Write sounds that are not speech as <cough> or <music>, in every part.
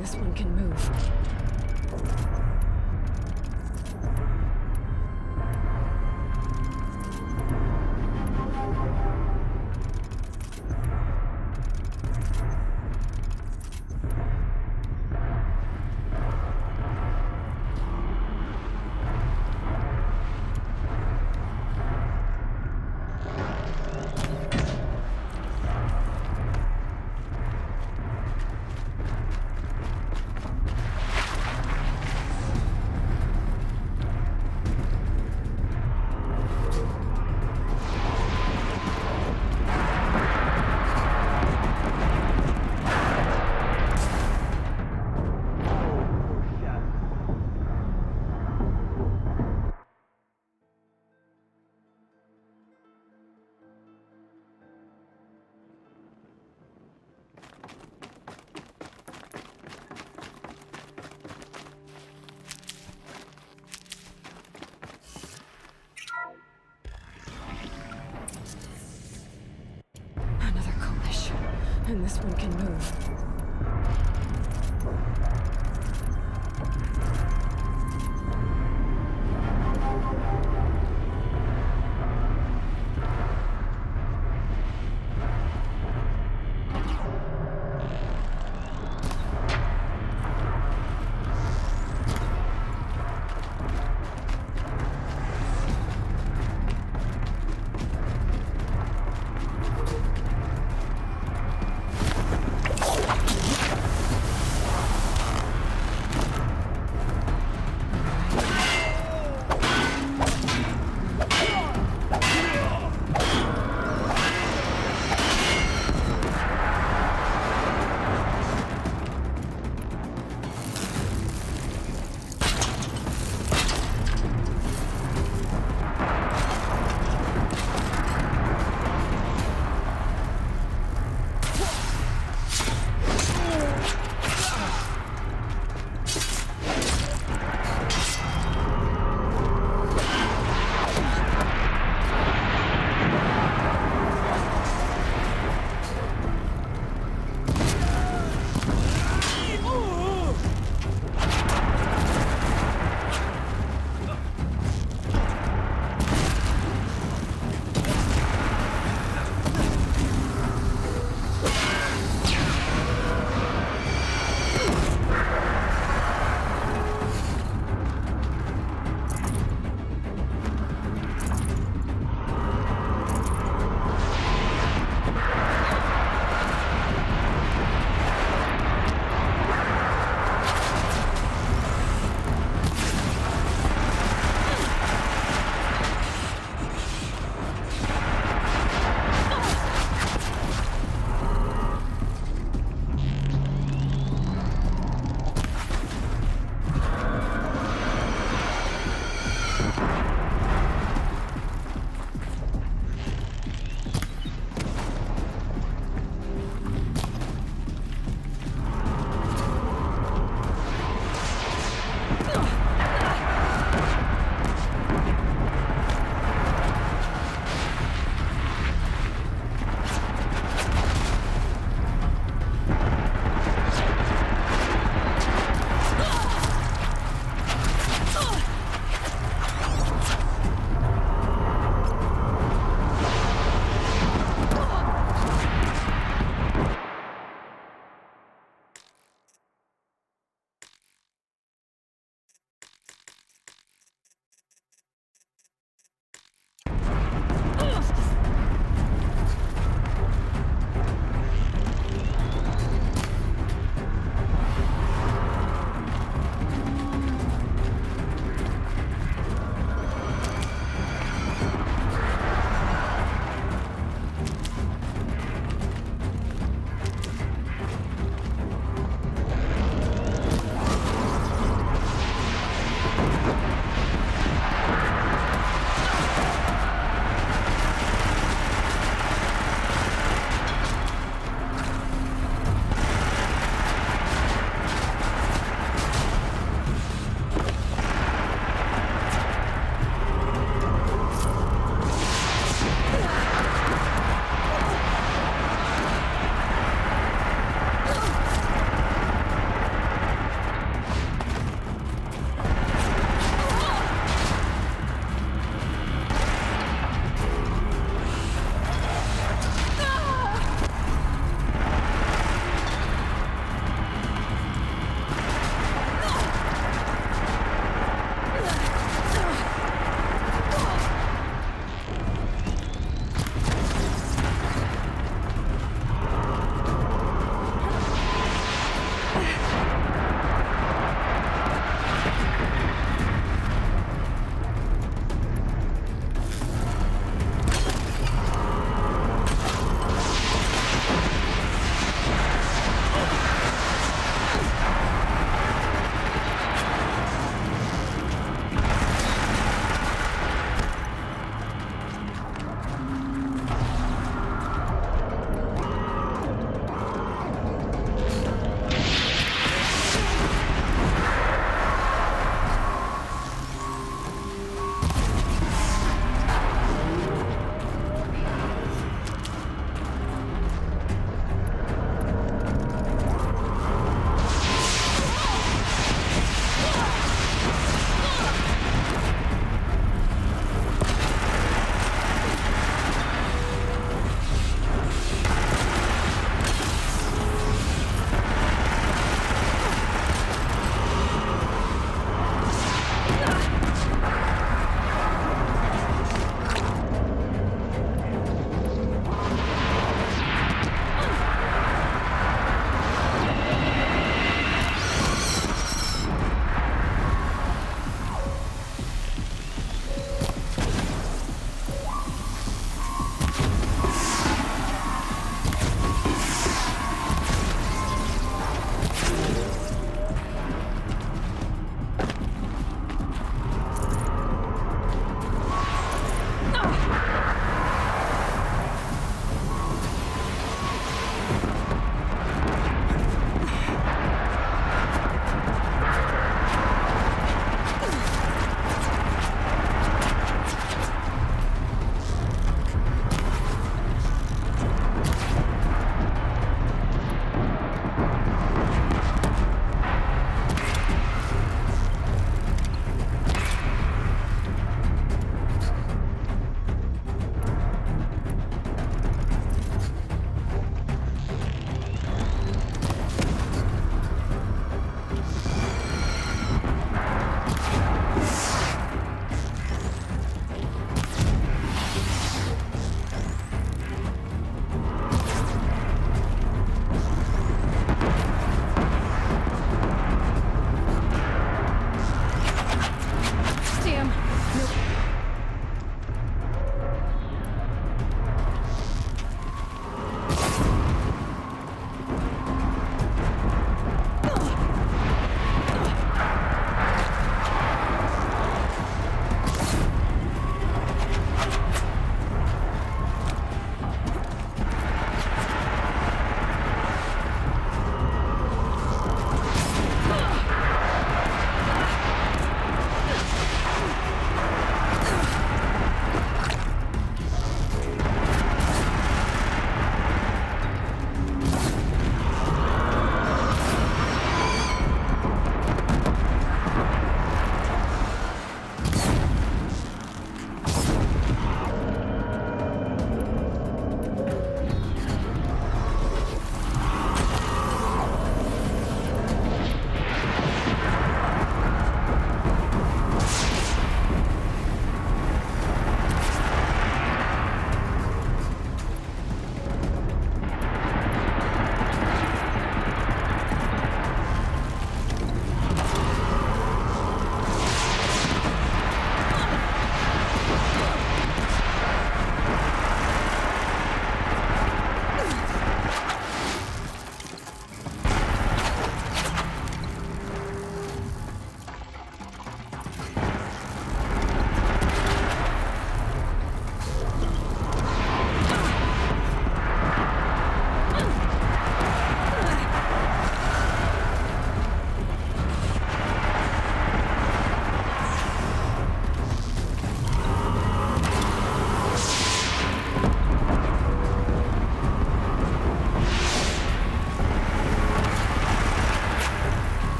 This one can move.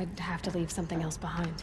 I'd have to leave something else behind.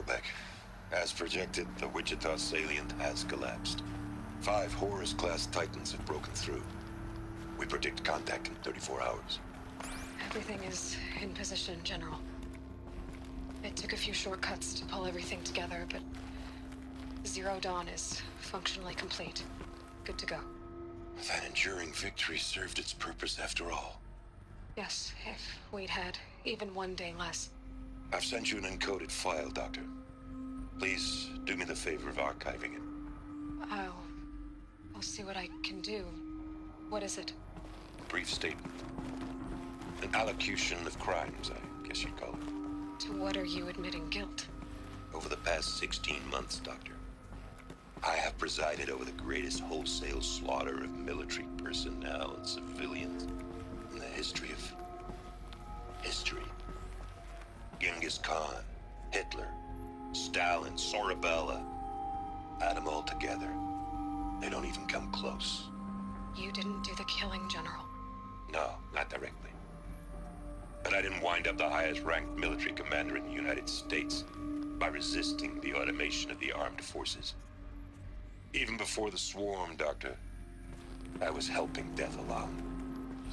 Sobeck. As projected, the Wichita salient has collapsed. Five Horus-class Titans have broken through. We predict contact in 34 hours. Everything is in position, General. It took a few shortcuts to pull everything together, but Zero Dawn is functionally complete. Good to go. That enduring victory served its purpose after all. Yes, if we'd had even one day less. I've sent you an encoded file, Doctor. Please do me the favor of archiving it. I'll... I'll see what I can do. What is it? A brief statement. An allocution of crimes, I guess you'd call it. To what are you admitting guilt? Over the past 16 months, Doctor, I have presided over the greatest wholesale slaughter of military personnel and civilians in the history of Genghis Khan, Hitler, Stalin, Sorabella. Add them all together. They don't even come close. You didn't do the killing, General. No, not directly. But I didn't wind up the highest ranked military commander in the United States by resisting the automation of the armed forces. Even before the swarm, Doctor, I was helping death along.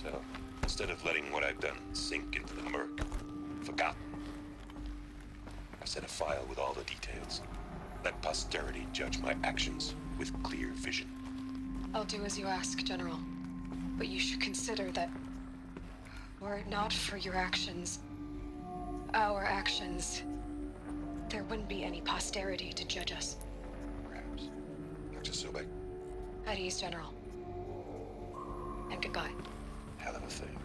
So, instead of letting what I've done sink into the murk, forgotten, Set a file with all the details. Let posterity judge my actions with clear vision. I'll do as you ask, General. But you should consider that were it not for your actions, our actions, there wouldn't be any posterity to judge us. Perhaps. Dr. Sobeck, At ease, General. And goodbye. hell of a thing.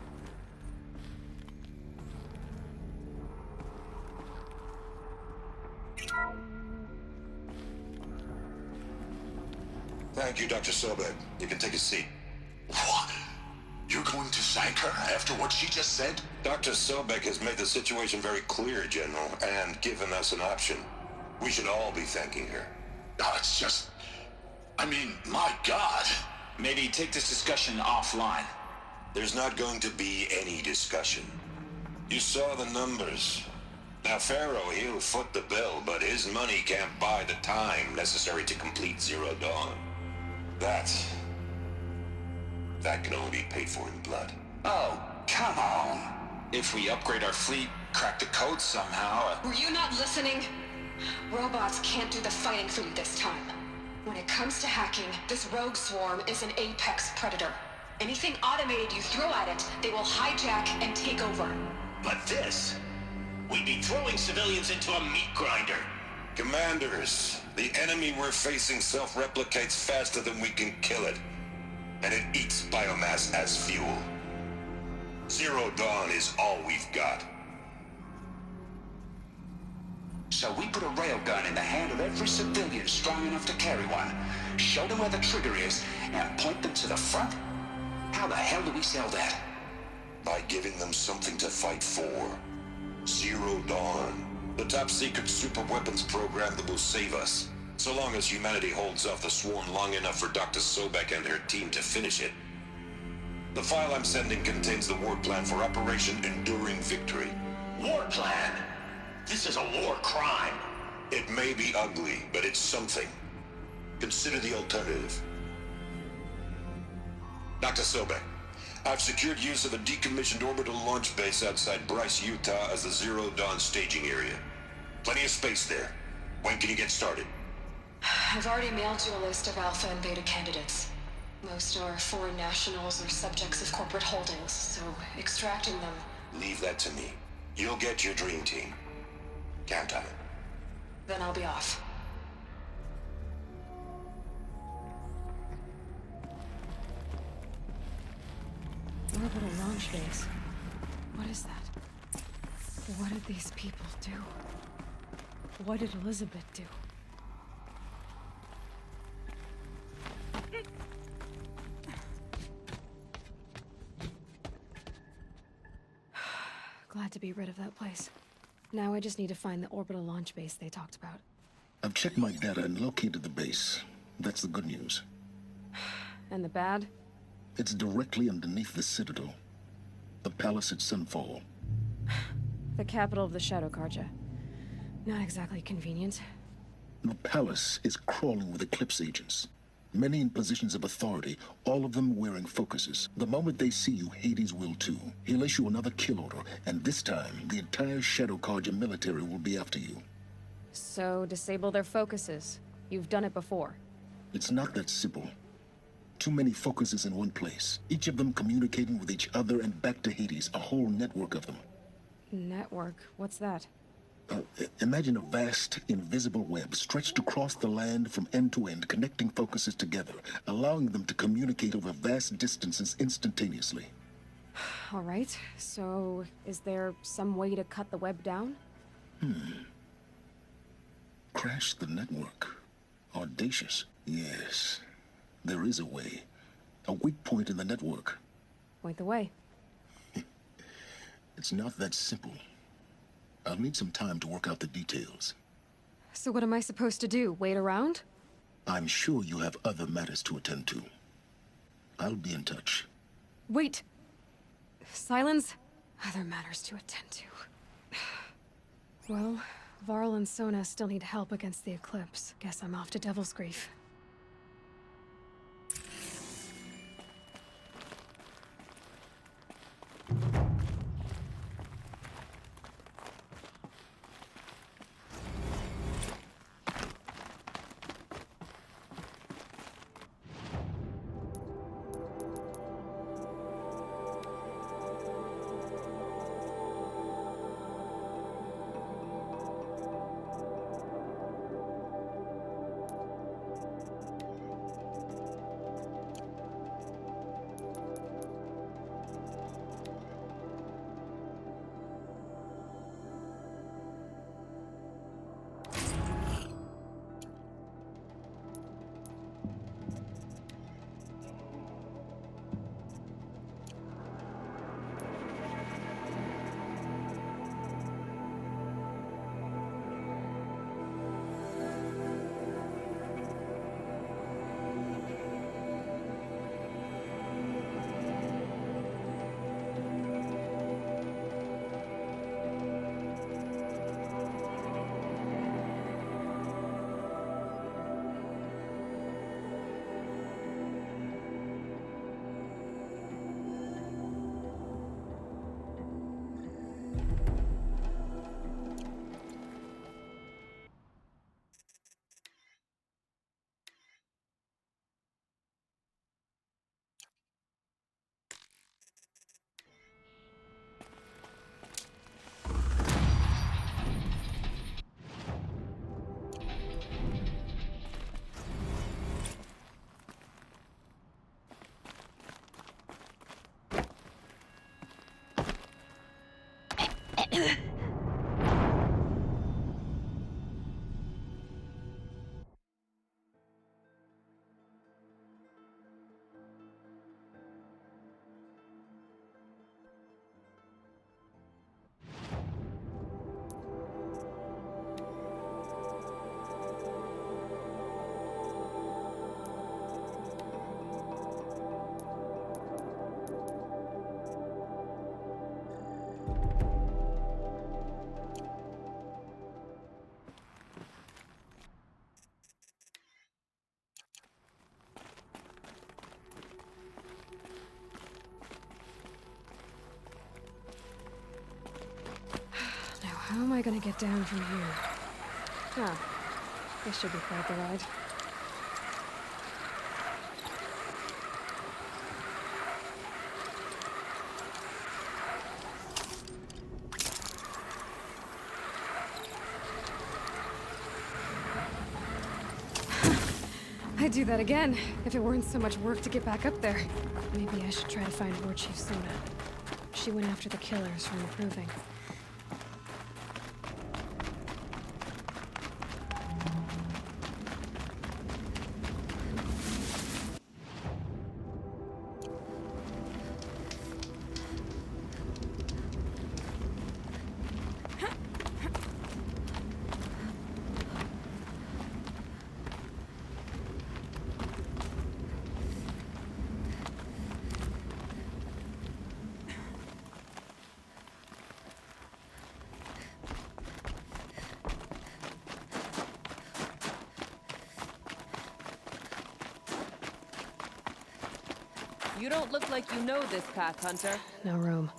Thank you, Dr. Sobeck. You can take a seat. What? You're going to thank her after what she just said? Dr. Sobeck has made the situation very clear, General, and given us an option. We should all be thanking her. Oh, it's just... I mean, my God. Maybe take this discussion offline. There's not going to be any discussion. You saw the numbers. Now, Faro, he'll foot the bill, but his money can't buy the time necessary to complete Zero Dawn. That... That can only be paid for in blood. Oh, come on. If we upgrade our fleet, crack the code somehow... Were you not listening? Robots can't do the fighting for you this time. When it comes to hacking, this rogue swarm is an apex predator. Anything automated you throw at it, they will hijack and take over. But this... We'd be throwing civilians into a meat grinder. Commanders, the enemy we're facing self-replicates faster than we can kill it. And it eats biomass as fuel. Zero Dawn is all we've got. So we put a railgun in the hand of every civilian strong enough to carry one, show them where the trigger is, and point them to the front? How the hell do we sell that? By giving them something to fight for. Zero Dawn. The top secret super weapons program that will save us. So long as humanity holds off the swarm long enough for Dr. Sobeck and her team to finish it. The file I'm sending contains the war plan for Operation Enduring Victory. War plan? This is a war crime. It may be ugly, but it's something. Consider the alternative. Dr. Sobeck, I've secured use of a decommissioned orbital launch base outside Bryce, Utah as the Zero Dawn staging area. Plenty of space there. When can you get started? I've already mailed you a list of Alpha and Beta candidates. Most are foreign nationals or subjects of corporate holdings, so extracting them... Leave that to me. You'll get your dream team. Count on it. Then I'll be off. Orbital launch base. What is that? What did these people do? What did Elisabet do? <sighs> Glad to be rid of that place. Now I just need to find the orbital launch base they talked about. I've checked my data and located the base. That's the good news. <sighs> And the bad? It's directly underneath the Citadel. The palace at Sunfall. <sighs> The capital of the Shadow Carja. Not exactly convenient. The palace is crawling with Eclipse agents. Many in positions of authority, all of them wearing focuses. The moment they see you, Hades will too. He'll issue another kill order, and this time, the entire Shadow Carja military will be after you. So, disable their focuses. You've done it before. It's not that simple. Too many focuses in one place, each of them communicating with each other and back to Hades, a whole network of them. Network? What's that? Uh, imagine a vast, invisible web stretched across the land from end to end, connecting focuses together, allowing them to communicate over vast distances instantaneously. <sighs> All right, so is there some way to cut the web down? Hmm. Crash the network. Audacious. Yes, there is a way. A weak point in the network. Point the way. <laughs> it's not that simple. I'll need some time to work out the details. So what am I supposed to do? Wait around? I'm sure you have other matters to attend to. I'll be in touch. Wait! Sylens? Other matters to attend to. <sighs> well, Varl and Sona still need help against the Eclipse. Guess I'm off to Devil's Grief. Now, how am I gonna get down from here? Ah, this should be quite the ride. <sighs> I'd do that again, if it weren't so much work to get back up there. Maybe I should try to find War Chief Sona. She went after the killers from improving. You don't look like you know this path, Hunter. No room.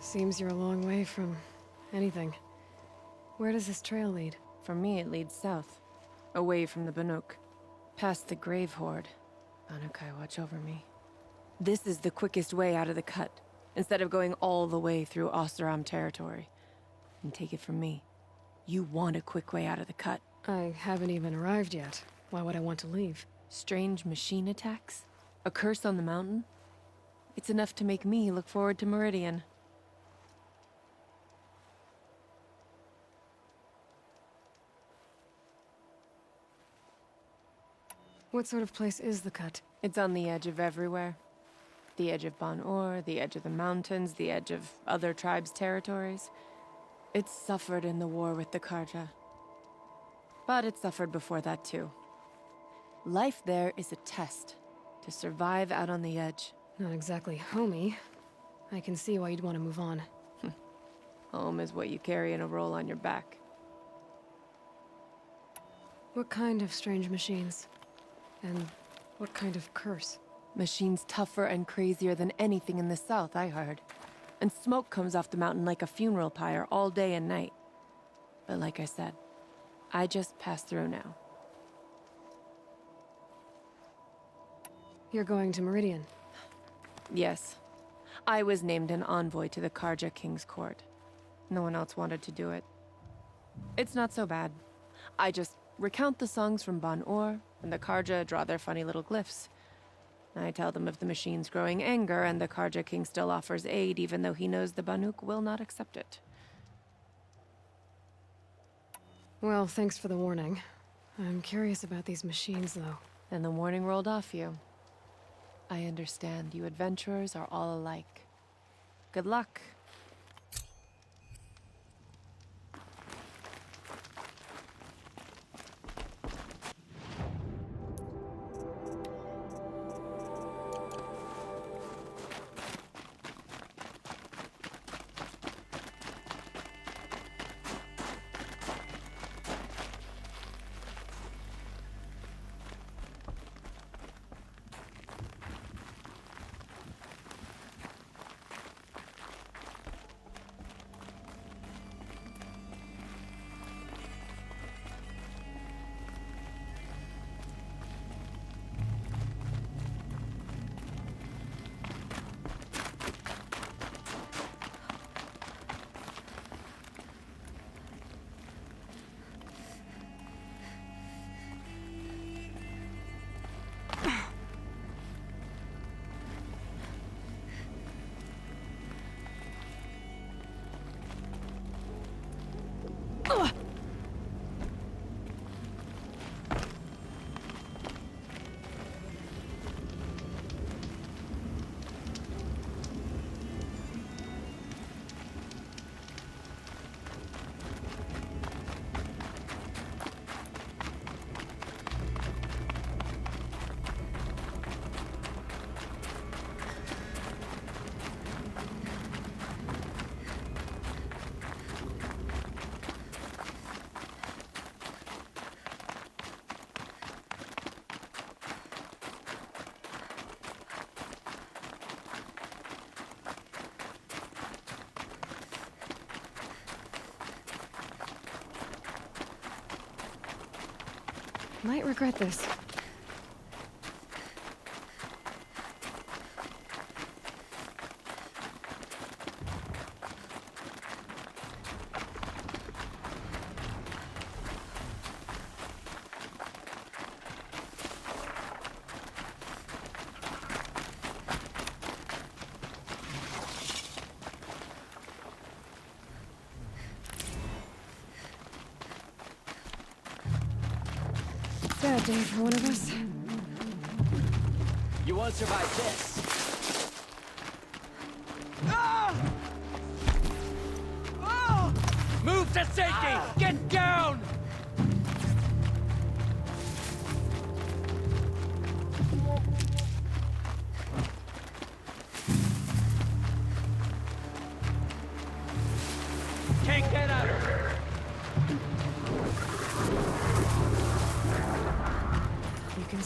Seems you're a long way from anything. Where does this trail lead? For me, it leads south. Away from the Banuk. Past the Grave Hoard. Banukai, watch over me. This is the quickest way out of the cut, instead of going all the way through Oseram territory. And take it from me. You want a quick way out of the cut. I haven't even arrived yet. Why would I want to leave? Strange machine attacks? A curse on the mountain? It's enough to make me look forward to Meridian. What sort of place is the cut? It's on the edge of everywhere. The edge of Ban-Ur, the edge of the mountains, the edge of other tribes' territories. It suffered in the war with the Carja. But it suffered before that too. Life there is a test to survive out on the edge. Not exactly homey. I can see why you'd want to move on. <laughs> Home is what you carry in a roll on your back. What kind of strange machines? And what kind of curse? Machines tougher and crazier than anything in the south, I heard. And smoke comes off the mountain like a funeral pyre all day and night. But like I said, I just passed through now. You're going to Meridian. Yes. I was named an envoy to the Carja King's court. No one else wanted to do it. It's not so bad. I just recount the songs from Ban-Ur, and the Carja draw their funny little glyphs. I tell them of the machine's growing anger, and the Carja King still offers aid even though he knows the Banuk will not accept it. Well, thanks for the warning. I'm curious about these machines, though. And the warning rolled off you. I understand you adventurers are all alike. Good luck. Might regret this. Bad day for one of us. You won't survive this.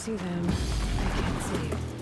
See them. I can't see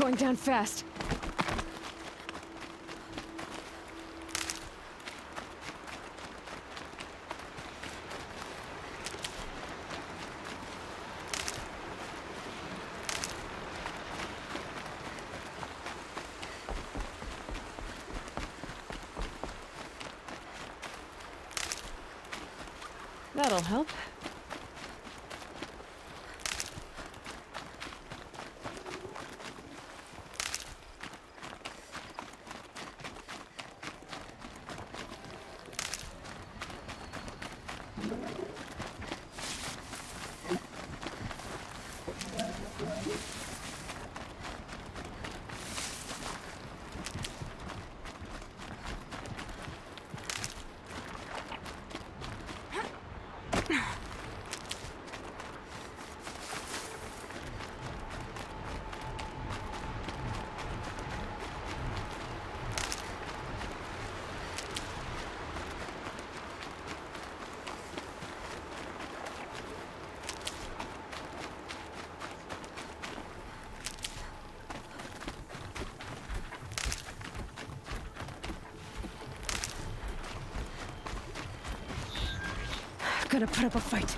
Going down fast. That'll help. Gonna put up a fight.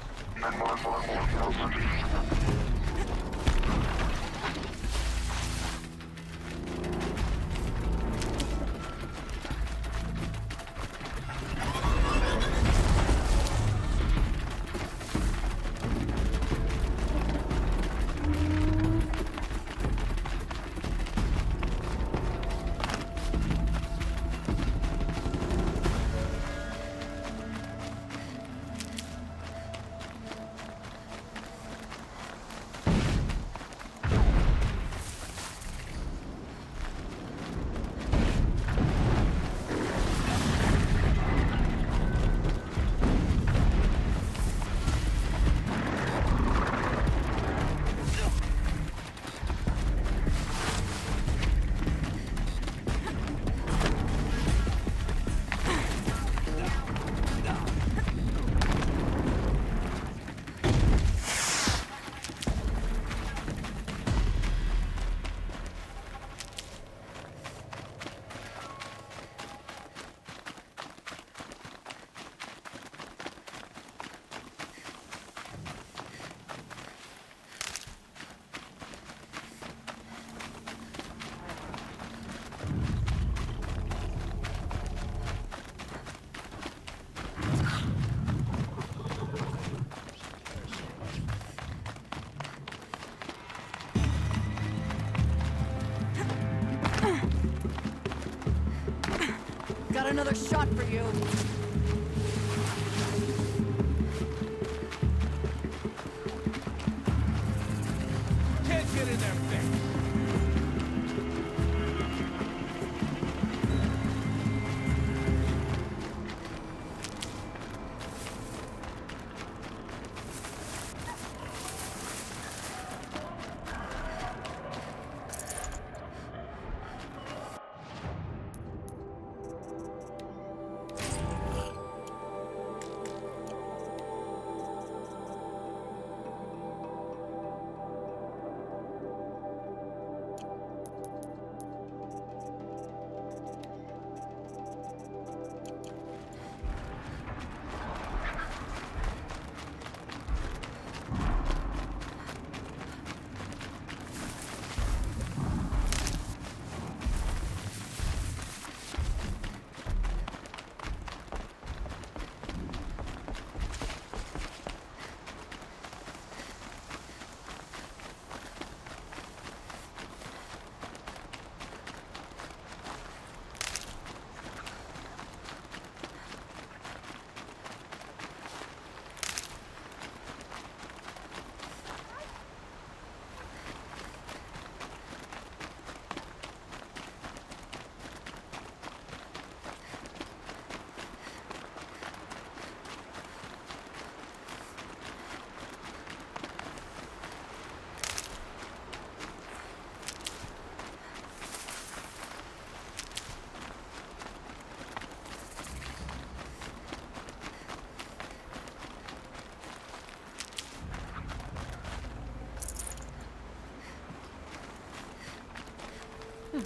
another shot for you.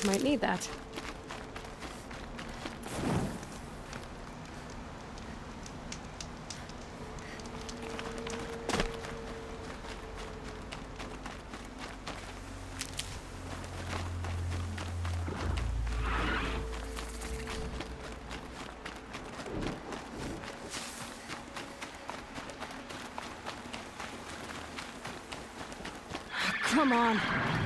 Might need that. Ah, come on.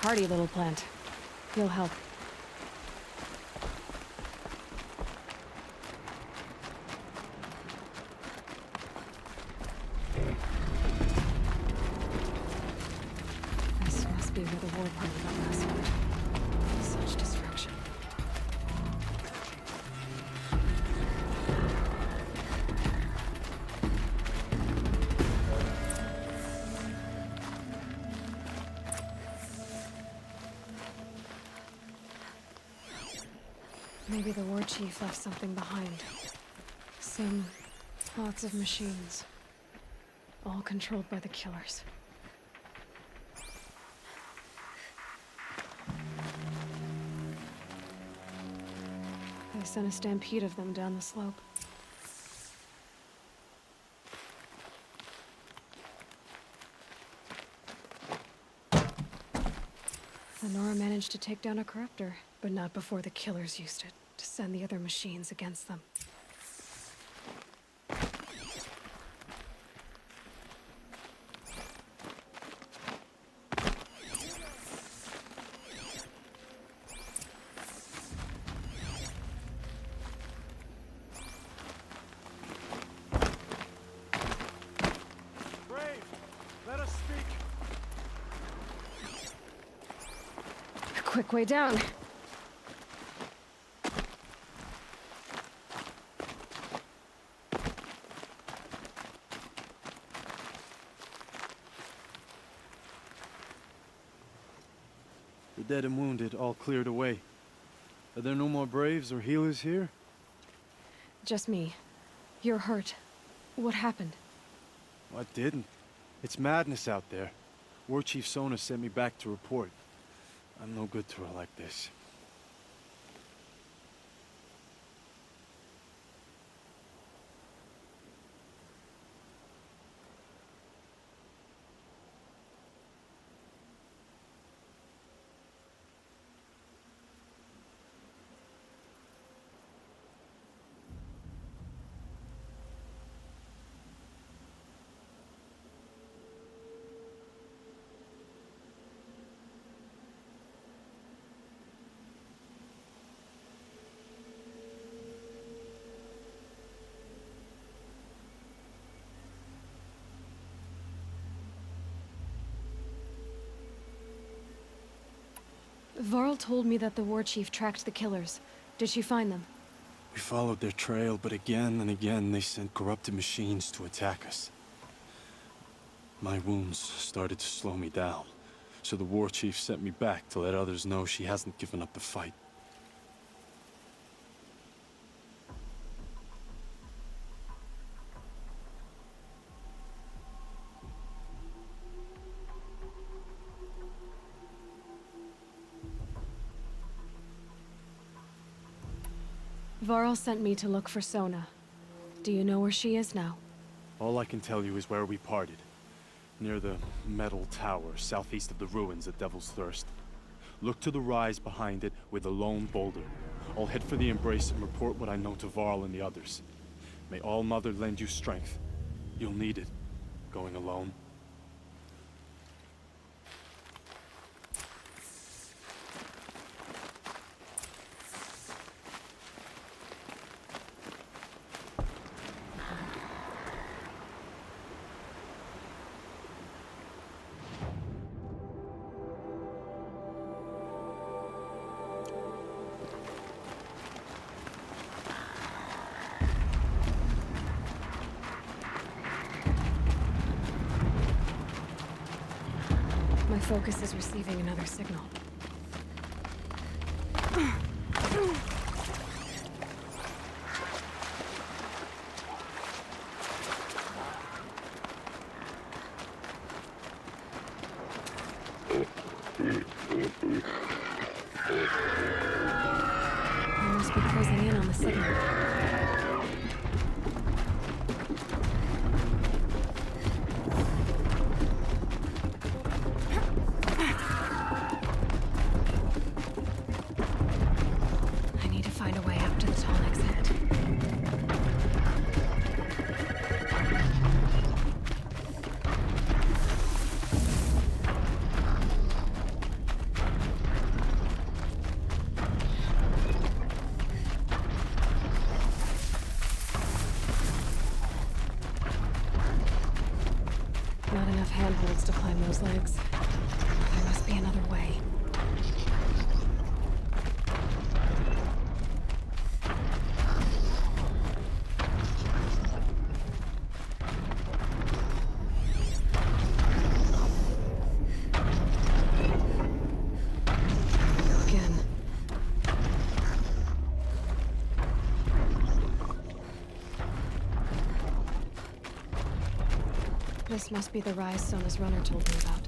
Hardy little plant. He'll help. Left something behind. Some lots of machines. All controlled by the killers. They sent a stampede of them down the slope. Lenora managed to take down a corruptor, but not before the killers used it to send the other machines against them. Brave, let us speak. A quick way down. The dead and wounded all cleared away. Are there no more braves or healers here? Just me. You're hurt. What happened? I didn't. It's madness out there. War Chief Sona sent me back to report. I'm no good to her like this. Varl told me that the war chief tracked the killers. Did she find them? We followed their trail, but again and again they sent corrupted machines to attack us. My wounds started to slow me down, so the war chief sent me back to let others know she hasn't given up the fight. Varl sent me to look for Sona. Do you know where she is now? All I can tell you is where we parted. Near the metal tower, southeast of the ruins at Devil's Thirst. Look to the rise behind it with a lone boulder. I'll head for the embrace and report what I know to Varl and the others. May All Mother lend you strength. You'll need it, going alone. Focus is receiving another signal. Handholds to climb those legs. There must be another way. Must be the rise Sona's runner told me about.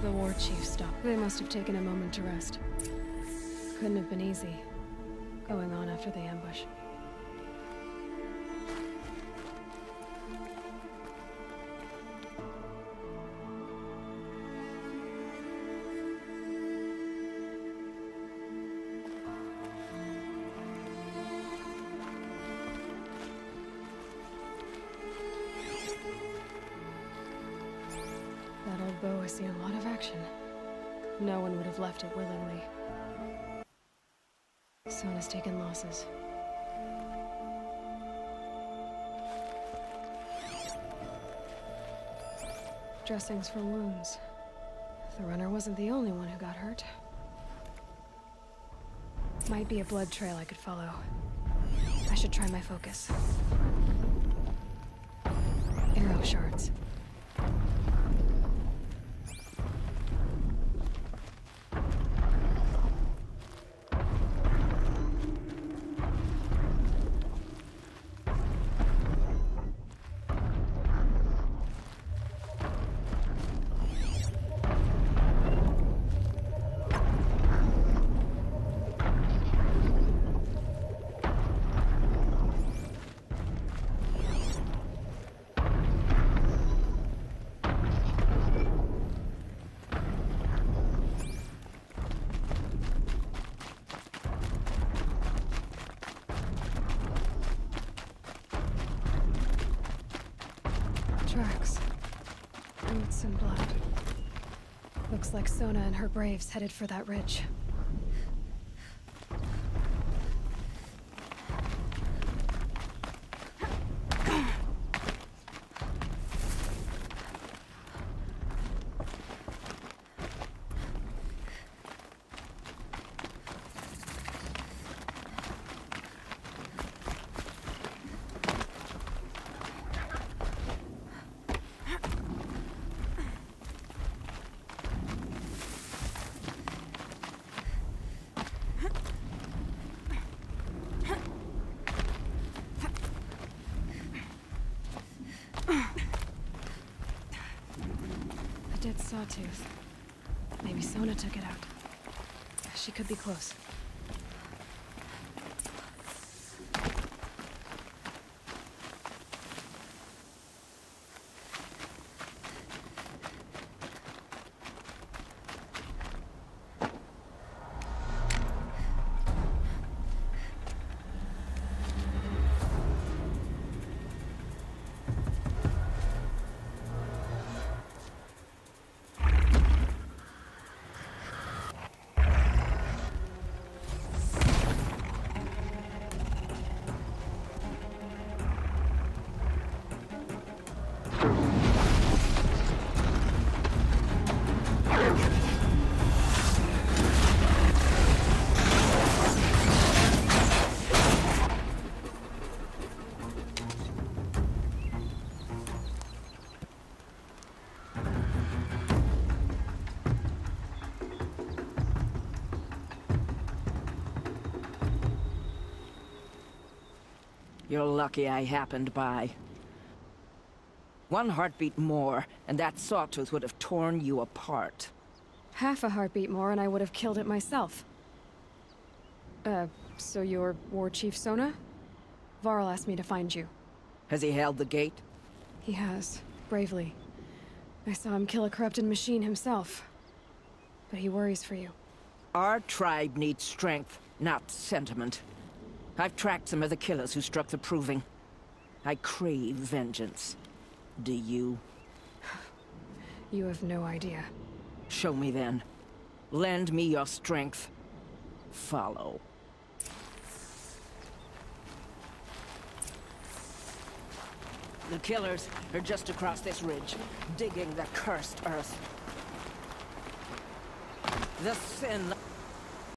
The war chief stopped. They must have taken a moment to rest. Couldn't have been easy, going on after the ambush. Sona's taken losses. Dressings for wounds. The runner wasn't the only one who got hurt. Might be a blood trail I could follow. I should try my focus. Arrow shards. Sona and her braves headed for that ridge. Maybe Sona took it out. She could be close. You're lucky I happened by. One heartbeat more, and that sawtooth would have torn you apart. Half a heartbeat more and I would have killed it myself. Uh, so you're War Chief Sona? Varl asked me to find you. Has he held the gate? He has, bravely. I saw him kill a corrupted machine himself. But he worries for you. Our tribe needs strength, not sentiment. I've tracked some of the killers who struck the Proving. I crave vengeance. Do you? You have no idea. Show me then. Lend me your strength. Follow. The killers are just across this ridge, digging the cursed earth. The sin